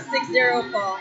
6-0 fall.